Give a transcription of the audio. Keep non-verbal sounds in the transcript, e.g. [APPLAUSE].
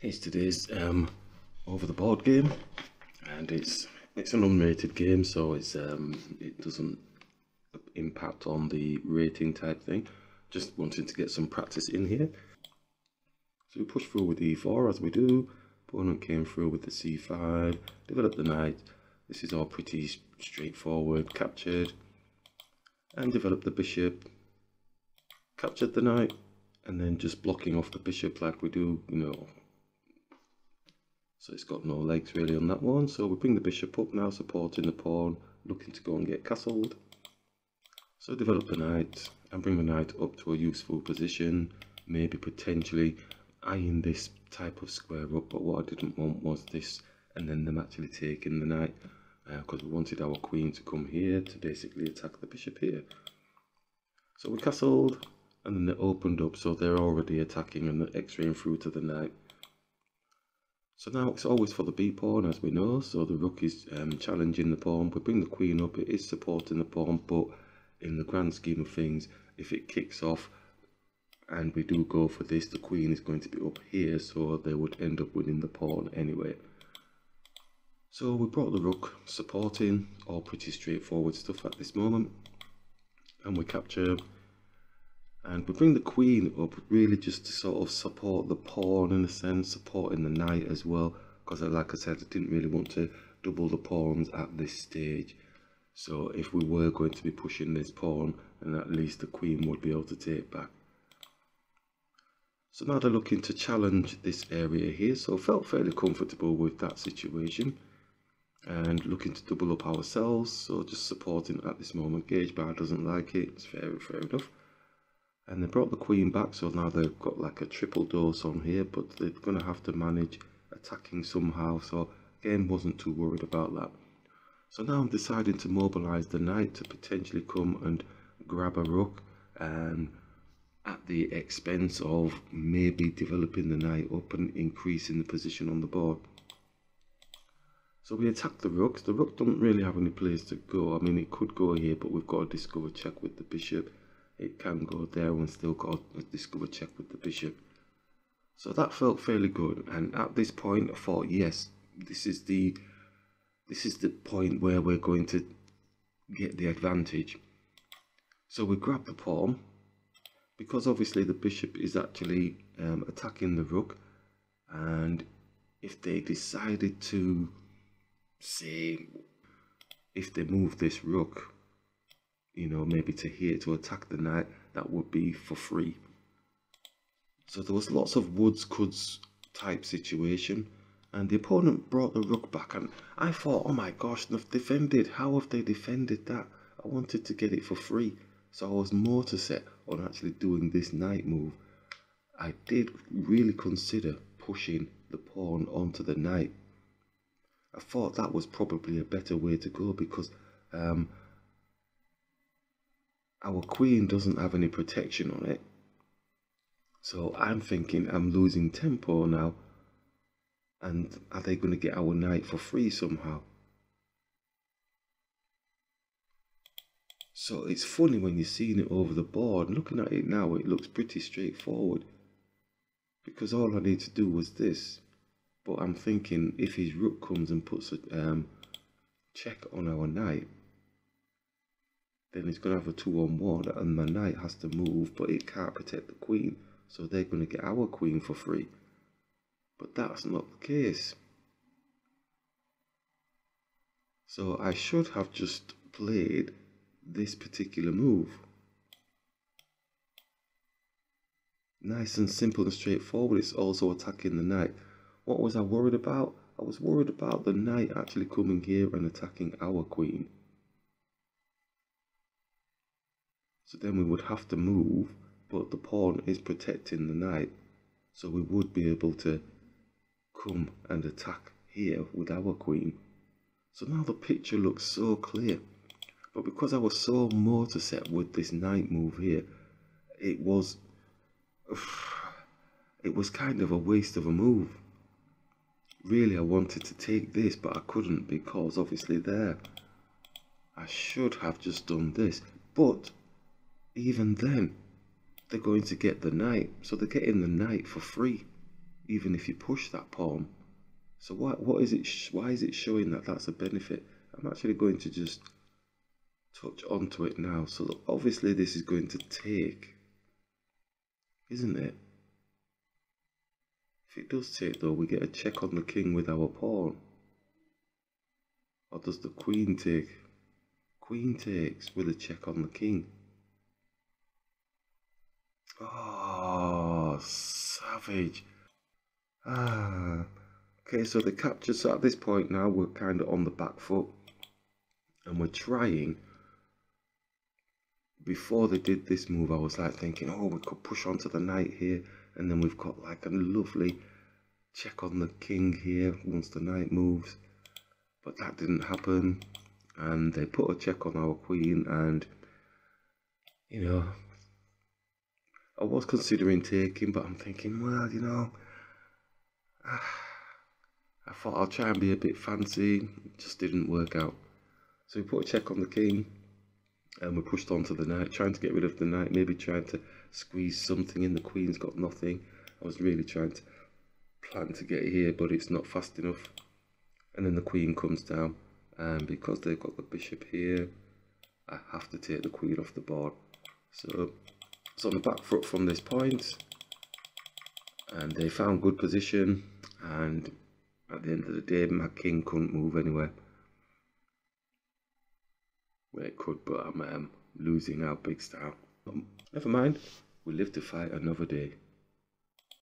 Here's today's um, over the board game, and it's it's an unrated game, so it's um, it doesn't impact on the rating type thing. Just wanted to get some practice in here. So we push through with e4 as we do. Opponent came through with the c5, developed the knight. This is all pretty straightforward. Captured and developed the bishop. Captured the knight, and then just blocking off the bishop like we do, you know, so it's got no legs really on that one. So we bring the bishop up now, supporting the pawn, looking to go and get castled. So develop the knight and bring the knight up to a useful position, maybe potentially eyeing this type of square up, but what I didn't want was this and then them actually taking the knight because uh, we wanted our queen to come here to basically attack the bishop here. So we castled and then they opened up so they're already attacking and the x-raying through to the knight. So now it's always for the b pawn as we know, so the rook is um, challenging the pawn, we bring the queen up, it is supporting the pawn, but in the grand scheme of things, if it kicks off and we do go for this, the queen is going to be up here, so they would end up winning the pawn anyway. So we brought the rook supporting, all pretty straightforward stuff at this moment, and we capture and we bring the queen up really just to sort of support the pawn in a sense supporting the knight as well. Because uh, like I said I didn't really want to double the pawns at this stage. So if we were going to be pushing this pawn then at least the queen would be able to take back. So now they're looking to challenge this area here. So felt fairly comfortable with that situation and looking to double up ourselves. So just supporting at this moment. Gauge bar doesn't like it. It's fair fair enough and they brought the queen back so now they've got like a triple dose on here but they're going to have to manage attacking somehow so again wasn't too worried about that. So now I'm deciding to mobilize the knight to potentially come and grab a rook and at the expense of maybe developing the knight up and increasing the position on the board. So we attack the rooks. The rook doesn't really have any place to go. I mean it could go here but we've got to discover check with the bishop it can go there and still got a discover check with the bishop. So that felt fairly good. And at this point, I thought, yes, this is the this is the point where we're going to get the advantage. So we grab the pawn because obviously the bishop is actually um, attacking the rook and if they decided to say if they move this rook you know, maybe to here to attack the knight, that would be for free. So there was lots of woods cuds type situation and the opponent brought the rook back and I thought, oh my gosh, they've defended, how have they defended that? I wanted to get it for free. So I was more to set on actually doing this knight move. I did really consider pushing the pawn onto the knight. I thought that was probably a better way to go because um, our queen doesn't have any protection on it. So I'm thinking I'm losing tempo now. And are they going to get our knight for free somehow? So it's funny when you're seeing it over the board. Looking at it now, it looks pretty straightforward. Because all I need to do was this. But I'm thinking if his rook comes and puts a um, check on our knight, then he's going to have a two on one and my knight has to move but it can't protect the queen. So they're going to get our queen for free. But that's not the case. So I should have just played this particular move. Nice and simple and straightforward. It's also attacking the knight. What was I worried about? I was worried about the knight actually coming here and attacking our queen So then we would have to move, but the pawn is protecting the knight. So we would be able to come and attack here with our queen. So now the picture looks so clear. But because I was so motor set with this knight move here, it was [SIGHS] it was kind of a waste of a move. Really I wanted to take this but I couldn't because obviously there I should have just done this. But even then, they're going to get the knight. So they're getting the knight for free. even if you push that pawn. So what what is it? Why is it showing that that's a benefit? I'm actually going to just touch onto it now. So obviously this is going to take, isn't it? If it does take though, we get a check on the king with our pawn. Or does the queen take? Queen takes with a check on the king. Oh, savage. Ah. Okay, so the capture, so at this point now we're kind of on the back foot. And we're trying. Before they did this move, I was like thinking, oh, we could push onto the knight here. And then we've got like a lovely check on the king here once the knight moves. But that didn't happen. And they put a check on our queen and, you know, I was considering taking, but I'm thinking, well, you know, [SIGHS] I thought I'll try and be a bit fancy. It just didn't work out. So we put a check on the king and we pushed on to the knight, trying to get rid of the knight, maybe trying to squeeze something in. The queen's got nothing. I was really trying to plan to get here, but it's not fast enough. And then the queen comes down, and because they've got the bishop here, I have to take the queen off the board. So it's on the back foot from this point and they found good position and at the end of the day my king couldn't move anywhere. Well it could but I'm um, losing out big style um, never mind. We live to fight another day